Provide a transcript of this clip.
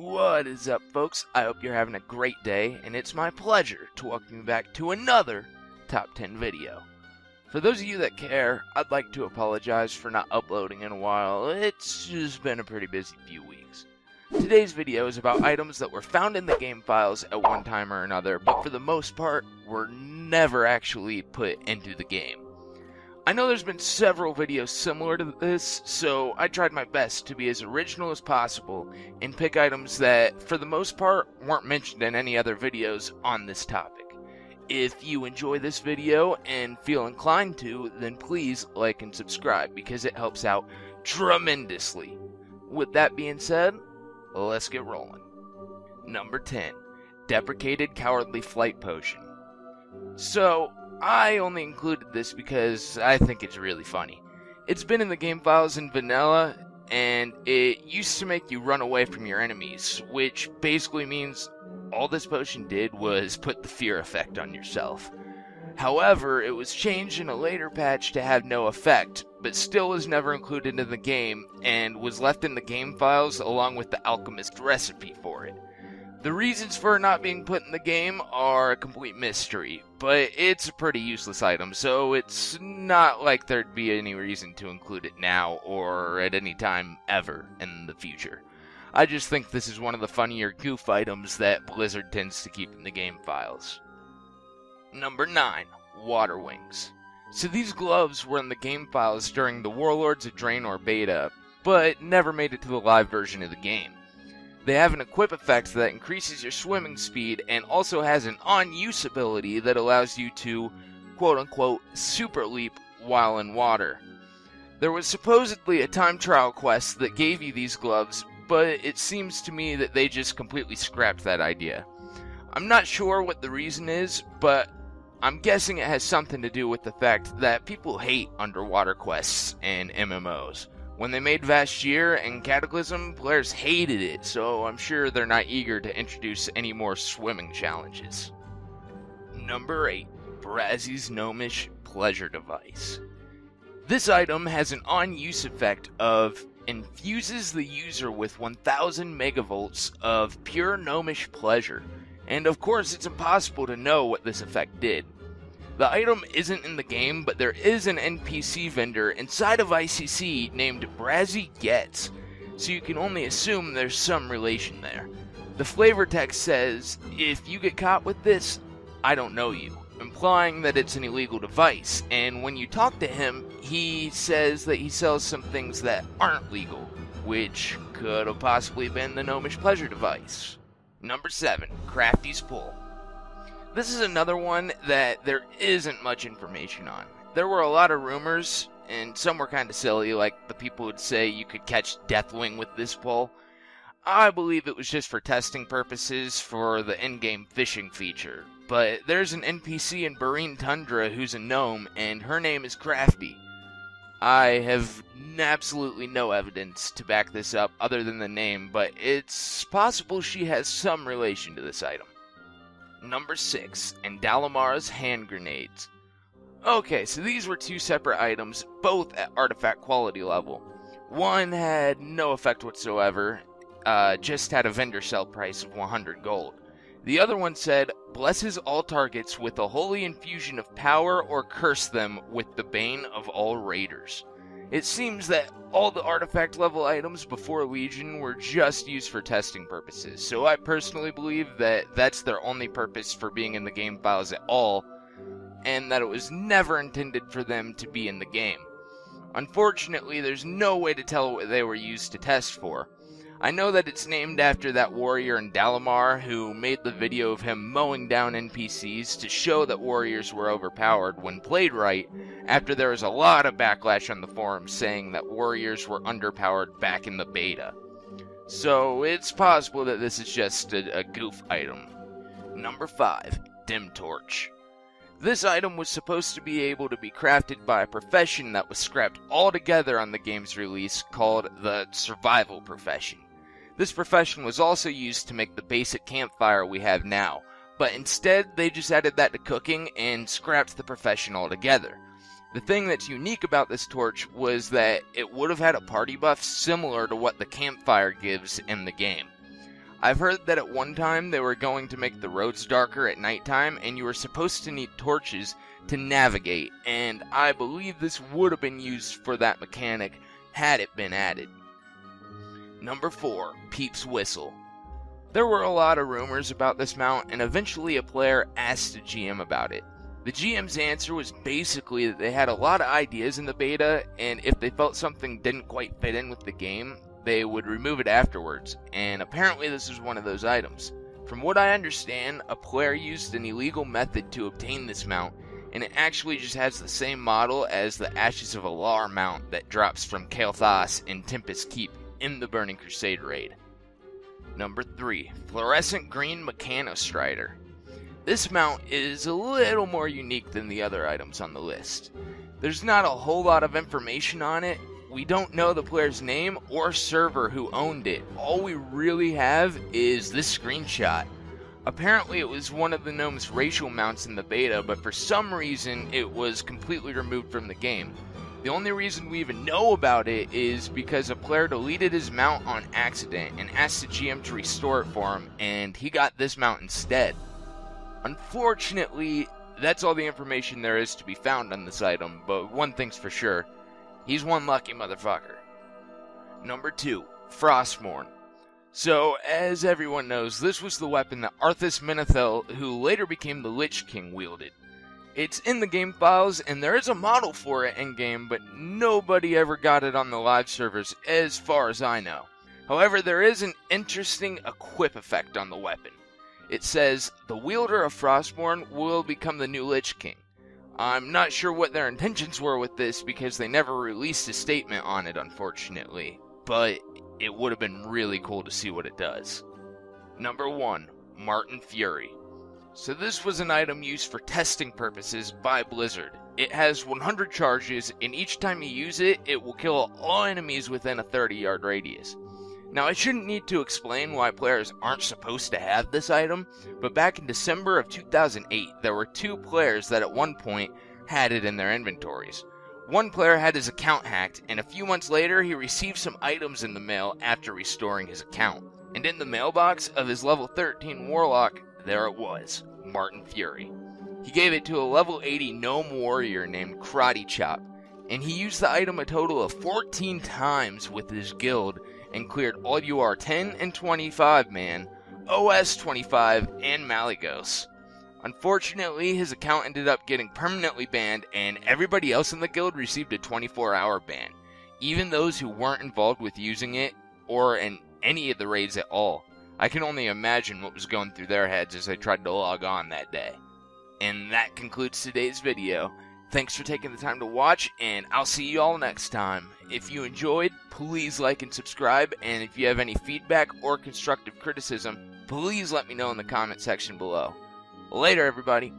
What is up, folks? I hope you're having a great day, and it's my pleasure to welcome you back to another Top 10 video. For those of you that care, I'd like to apologize for not uploading in a while. It's just been a pretty busy few weeks. Today's video is about items that were found in the game files at one time or another, but for the most part, were never actually put into the game. I know there's been several videos similar to this, so I tried my best to be as original as possible and pick items that, for the most part, weren't mentioned in any other videos on this topic. If you enjoy this video and feel inclined to, then please like and subscribe because it helps out tremendously. With that being said, let's get rolling. Number 10 Deprecated Cowardly Flight Potion. So, I only included this because I think it's really funny. It's been in the game files in vanilla, and it used to make you run away from your enemies, which basically means all this potion did was put the fear effect on yourself. However, it was changed in a later patch to have no effect, but still was never included in the game and was left in the game files along with the alchemist recipe for. The reasons for not being put in the game are a complete mystery, but it's a pretty useless item, so it's not like there'd be any reason to include it now or at any time ever in the future. I just think this is one of the funnier goof items that Blizzard tends to keep in the game files. Number 9 Water Wings. So these gloves were in the game files during the Warlords of Draenor beta, but never made it to the live version of the game. They have an equip effect that increases your swimming speed and also has an on use ability that allows you to quote unquote super leap while in water. There was supposedly a time trial quest that gave you these gloves, but it seems to me that they just completely scrapped that idea. I'm not sure what the reason is, but I'm guessing it has something to do with the fact that people hate underwater quests and MMOs. When they made Vashj'ir and Cataclysm, players hated it, so I'm sure they're not eager to introduce any more swimming challenges. Number 8 Brazie's Gnomish Pleasure Device. This item has an on use effect of infuses the user with 1000 megavolts of pure gnomish pleasure, and of course, it's impossible to know what this effect did. The item isn't in the game, but there is an NPC vendor inside of ICC named Brazie Getz, so you can only assume there's some relation there. The flavor text says, if you get caught with this, I don't know you, implying that it's an illegal device, and when you talk to him, he says that he sells some things that aren't legal, which could have possibly been the Gnomish Pleasure device. Number 7, Crafty's Pole. This is another one that there isn't much information on. There were a lot of rumors, and some were kind of silly, like the people would say you could catch Deathwing with this pole. I believe it was just for testing purposes for the in game fishing feature. But there's an NPC in Borean Tundra who's a gnome, and her name is Crafty. I have absolutely no evidence to back this up other than the name, but it's possible she has some relation to this item. Number 6, Indalamar's Hand Grenades. Okay, so these were two separate items, both at artifact quality level. One had no effect whatsoever, uh, just had a vendor sell price of 100 gold. The other one said, blesses all targets with a holy infusion of power or curse them with the bane of all raiders. It seems that all the artifact level items before Legion were just used for testing purposes, so I personally believe that that's their only purpose for being in the game files at all, and that it was never intended for them to be in the game. Unfortunately, there's no way to tell what they were used to test for. I know that it's named after that warrior Indalamar who made the video of him mowing down NPCs to show that warriors were overpowered when played right, after there was a lot of backlash on the forums saying that warriors were underpowered back in the beta. So it's possible that this is just a, a goof item. Number 5 Dim Torch. This item was supposed to be able to be crafted by a profession that was scrapped altogether on the game's release called the Survival Profession. This profession was also used to make the basic campfire we have now, but instead they just added that to cooking and scrapped the profession altogether. The thing that's unique about this torch was that it would have had a party buff similar to what the campfire gives in the game. I've heard that at one time they were going to make the roads darker at nighttime and you were supposed to need torches to navigate, and I believe this would have been used for that mechanic had it been added. Number 4, Peep's Whistle. There were a lot of rumors about this mount, and eventually a player asked the GM about it. The GM's answer was basically that they had a lot of ideas in the beta, and if they felt something didn't quite fit in with the game, they would remove it afterwards, and apparently this was one of those items. From what I understand, a player used an illegal method to obtain this mount, and it actually just has the same model as the Ashes of Al'ar mount that drops from Kael'thas in Tempest Keep in the Burning Crusade raid. Number 3. Fluorescent Green Mechanostrider. This mount is a little more unique than the other items on the list. There's not a whole lot of information on it. We don't know the player's name or server who owned it. All we really have is this screenshot. Apparently, it was one of the gnome's racial mounts in the beta, but for some reason, it was completely removed from the game. The only reason we even know about it is because a player deleted his mount on accident and asked the GM to restore it for him, and he got this mount instead. Unfortunately, that's all the information there is to be found on this item, but one thing's for sure he's one lucky motherfucker. Number 2 Frostmourne. So, as everyone knows, this was the weapon that Arthas Menethil, who later became the Lich King, wielded. It's in the game files, and there is a model for it in game, but nobody ever got it on the live servers, as far as I know. However, there is an interesting equip effect on the weapon. It says, the wielder of Frostmourne will become the new Lich King. I'm not sure what their intentions were with this because they never released a statement on it, unfortunately, but it would have been really cool to see what it does. Number 1 Martin Fury. So, this was an item used for testing purposes by Blizzard. It has 100 charges, and each time you use it, it will kill all enemies within a 30 yard radius. Now, I shouldn't need to explain why players aren't supposed to have this item, but back in December of 2008, there were two players that at one point had it in their inventories. One player had his account hacked, and a few months later, he received some items in the mail after restoring his account. And in the mailbox of his level 13 Warlock, there it was Martin Fury. He gave it to a level 80 gnome warrior named Karate Chop, and he used the item a total of 14 times with his guild and cleared all UR 10 and 25 man, OS 25, and Malygos. Unfortunately, his account ended up getting permanently banned, and everybody else in the guild received a 24 hour ban, even those who weren't involved with using it or in any of the raids at all. I can only imagine what was going through their heads as they tried to log on that day. And that concludes today's video. Thanks for taking the time to watch, and I'll see you all next time. If you enjoyed, please like and subscribe, and if you have any feedback or constructive criticism, please let me know in the comment section below. Later, everybody.